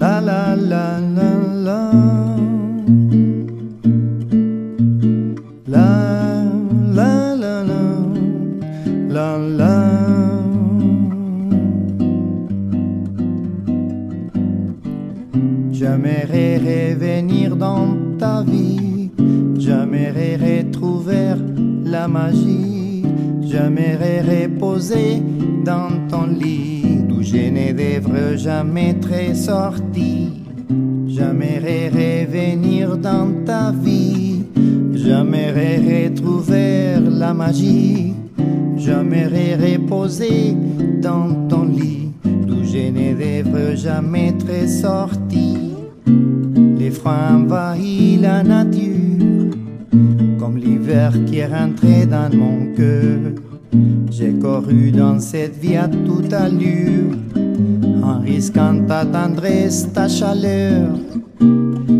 La la la la la. La la la la. La la. J'aimerais revenir dans ta vie, j'aimerais retrouver la magie, j'aimerais reposer dans ton lit, d'où je ne devrais jamais être sorti. J'aimerais revenir dans ta vie, j'aimerais retrouver la magie, j'aimerais reposer dans ton lit, d'où je ne devrais jamais être sorti. Les froids envahissent la nature, comme l'hiver qui est rentré dans mon cœur. J'ai couru dans cette vie à toute allure, en risquant ta tendresse, ta chaleur.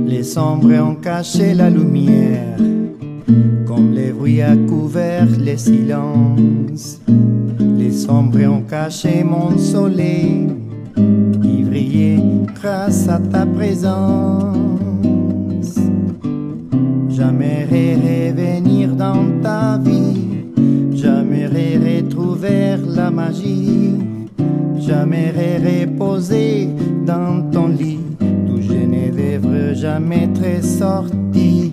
Les sombres ont caché la lumière, comme les bruits a couvert les silences. Les sombres ont caché mon soleil, qui brillait grâce à ta présence. La magie, j'aimerais reposer dans ton lit, d'où je ne devrais jamais être sorti.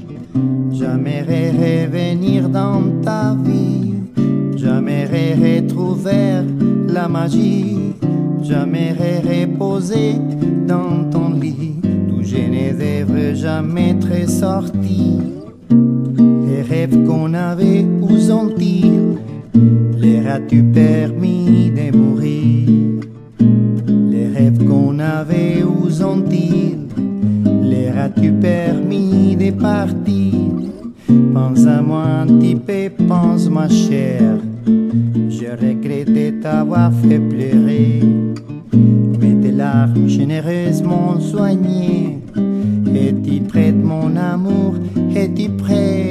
J'aimerais revenir dans ta vie, j'aimerais retrouver la magie, j'aimerais reposer dans ton lit, d'où je ne devrais jamais être sorti. Les rêves qu'on avait, où sont-ils? Les as-tu permis de mourir? Les rêves qu'on avait, où sont-ils? Les as-tu permis de partir? Pense à moi un petit pense ma chère. Je regrette t'avoir fait pleurer, mais tes larmes généreuses m'ont soigné. Es-tu prête, mon amour Es-tu prêt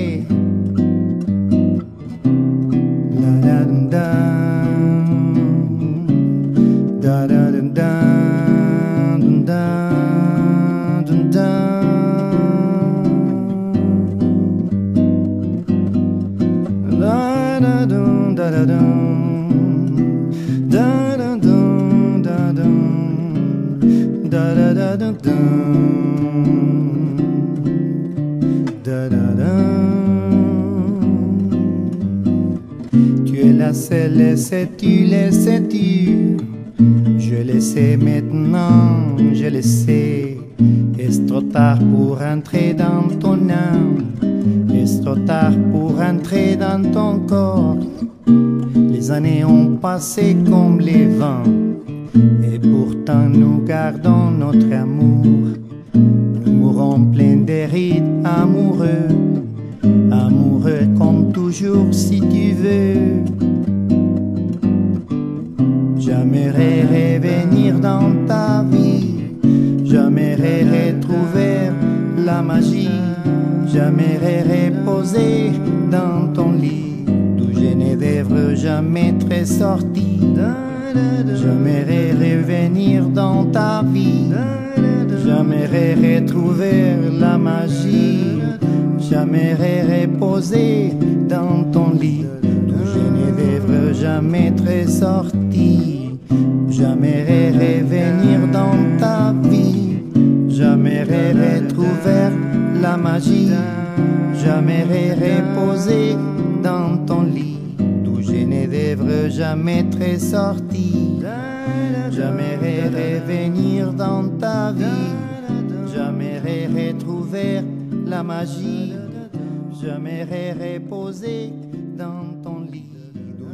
Tu es la seule et sais-tu, le sais-tu Je le sais maintenant, je le sais. Est-ce trop tard pour entrer dans ton âme? Est-ce trop tard pour entrer dans ton corps? Années ont passé comme les vents. Et pourtant nous gardons notre amour. Nous mourrons plein de rides amoureux. Amoureux comme toujours si tu veux. J'aimerais revenir dans ta vie. J'aimerais retrouver la magie. J'aimerais reposer dans ton lit devrais jamais être sorti. J'aimerais revenir dans ta vie. J'aimerais retrouver la magie. J'aimerais reposer dans ton lit. Je ne devrais jamais être sorti. J'aimerais revenir dans ta vie. J'aimerais retrouver la magie. J'aimerais reposer dans ton lit ne d'Evreux, jamais très sorti. Jamais revenir dans ta vie. Jamais retrouver la magie. Jamais reposer dans ton lit. D'où